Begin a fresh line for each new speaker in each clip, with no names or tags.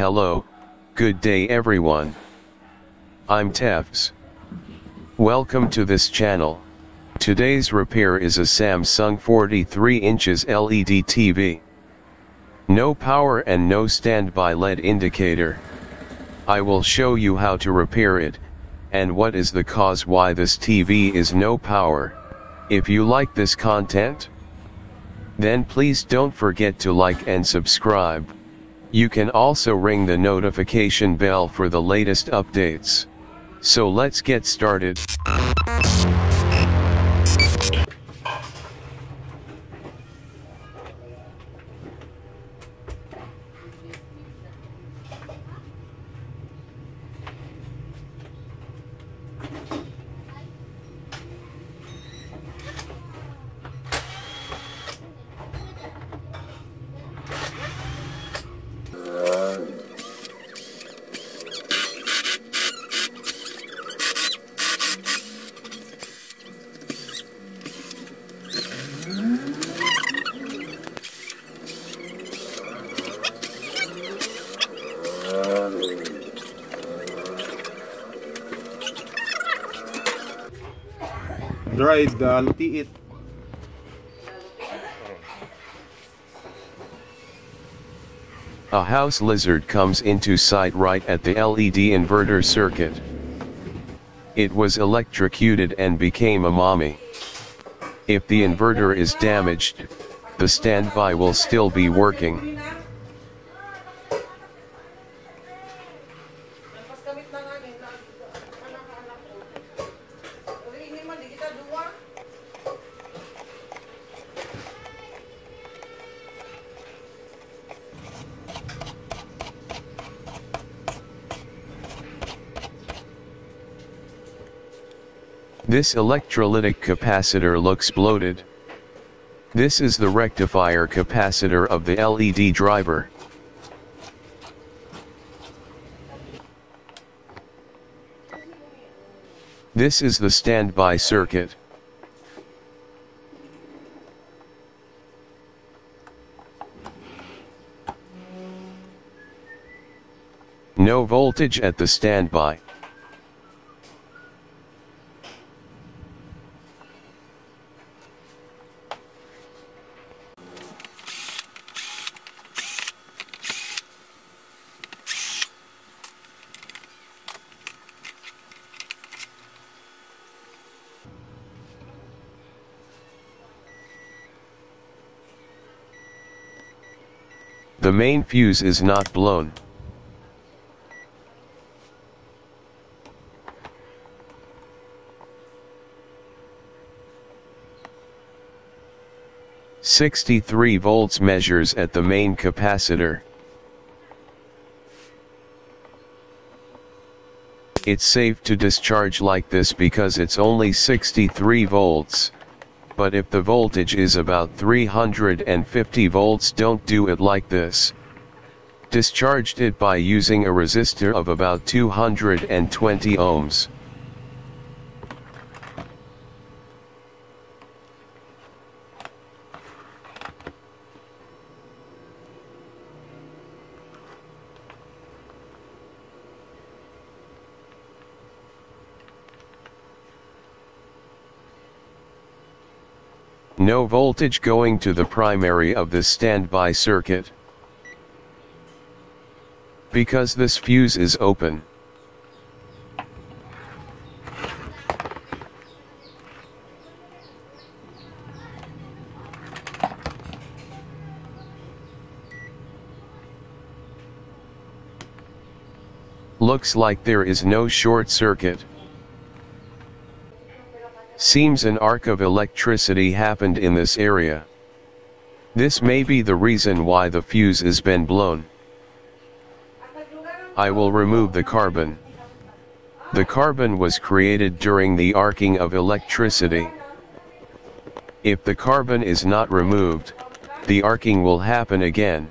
Hello, good day everyone. I'm Tevz. Welcome to this channel. Today's repair is a Samsung 43 inches LED TV. No power and no standby LED indicator. I will show you how to repair it, and what is the cause why this TV is no power. If you like this content, then please don't forget to like and subscribe. You can also ring the notification bell for the latest updates. So let's get started.
Dried uh.
A house lizard comes into sight right at the LED inverter circuit. It was electrocuted and became a mommy. If the inverter is damaged, the standby will still be working. This electrolytic capacitor looks bloated. This is the rectifier capacitor of the LED driver. This is the standby circuit. No voltage at the standby. The main fuse is not blown. Sixty-three volts measures at the main capacitor. It's safe to discharge like this because it's only 63 volts but if the voltage is about 350 volts don't do it like this. Discharged it by using a resistor of about 220 ohms. No voltage going to the primary of the standby circuit. Because this fuse is open. Looks like there is no short circuit. Seems an arc of electricity happened in this area. This may be the reason why the fuse has been blown. I will remove the carbon. The carbon was created during the arcing of electricity. If the carbon is not removed, the arcing will happen again.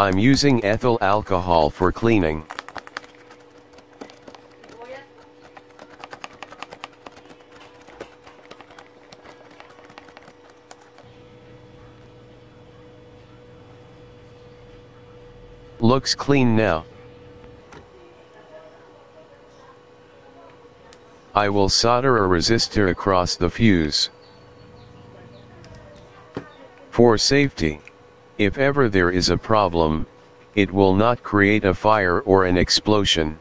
I'm using ethyl alcohol for cleaning. Looks clean now. I will solder a resistor across the fuse. For safety, if ever there is a problem, it will not create a fire or an explosion.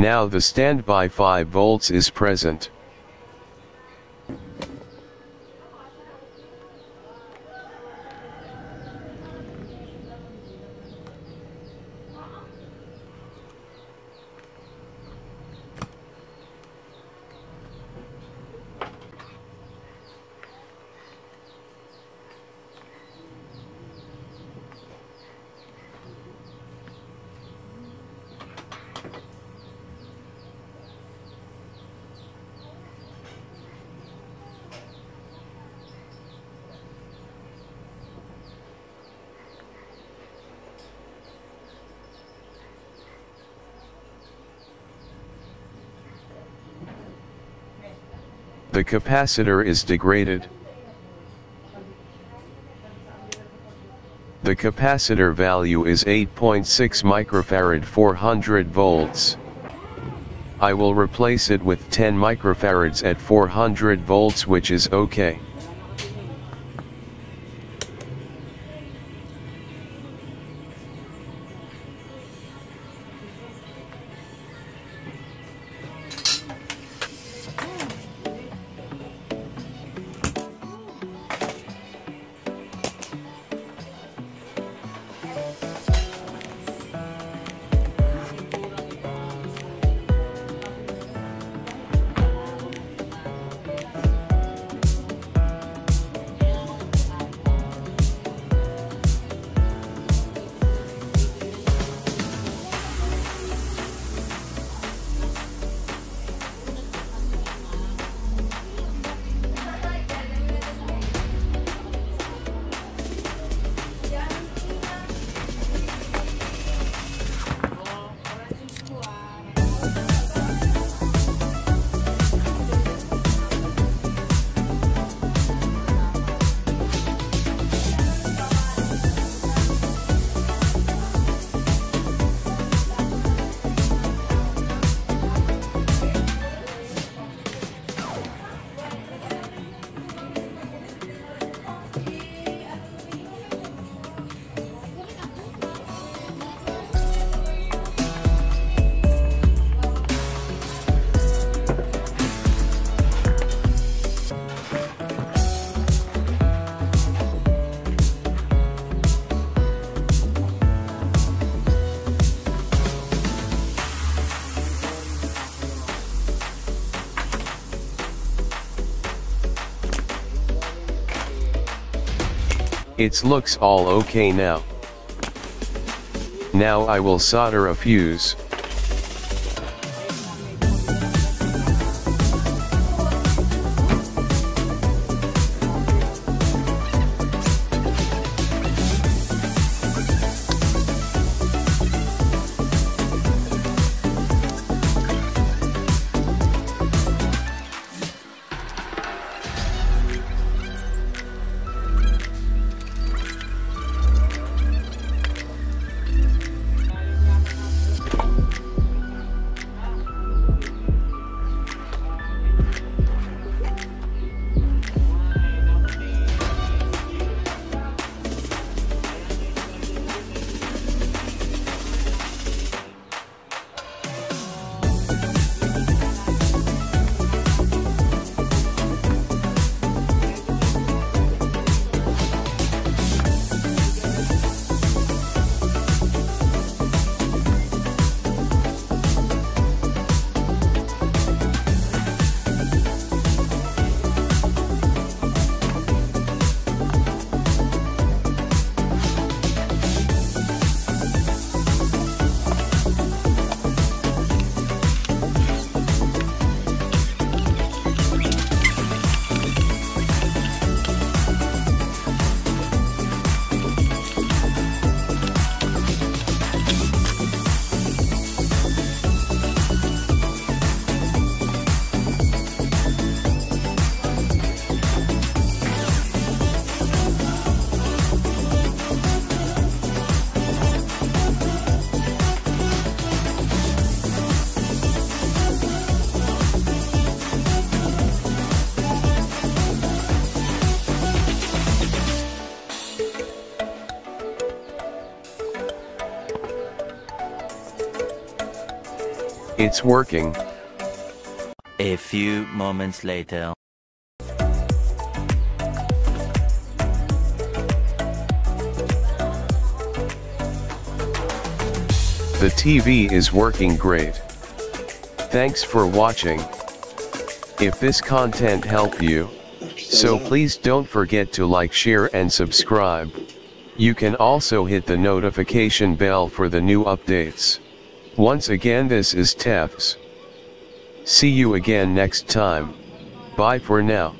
Now the standby 5 volts is present. The capacitor is degraded. The capacitor value is 8.6 microfarad 400 volts. I will replace it with 10 microfarads at 400 volts which is okay. It looks all okay now. Now I will solder a fuse. It's working.
A few moments later.
The TV is working great. Thanks for watching. If this content helped you, so please don't forget to like share and subscribe. You can also hit the notification bell for the new updates. Once again this is Tevz. See you again next time. Bye for now.